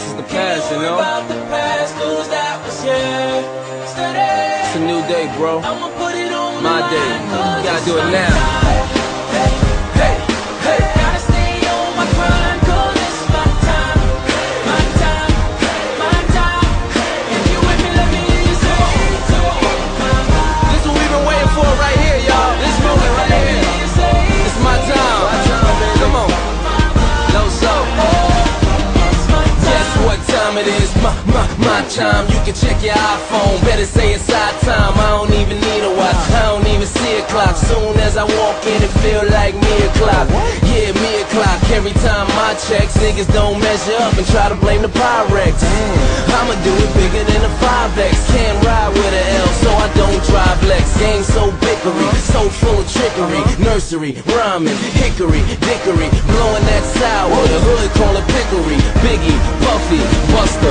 past is the past, you know? It's a new day, bro. My day. You gotta do it now. My, my, my time. You can check your iPhone. Better say it's our time. I don't even need a watch. I don't even see a clock. Soon as I walk in, it feel like me o'clock. Yeah, me o'clock. Every time I checks, niggas don't measure up and try to blame the Pyrex. I'ma do it bigger than a 5X. Can't ride with an L, so I don't drive Lex. Game so bickery, so full of trickery. Nursery, rhyming, hickory, dickory, blowing that sour. The hood call it pickery. Biggie, Puffy, Busta,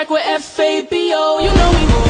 back with FABO. You know we.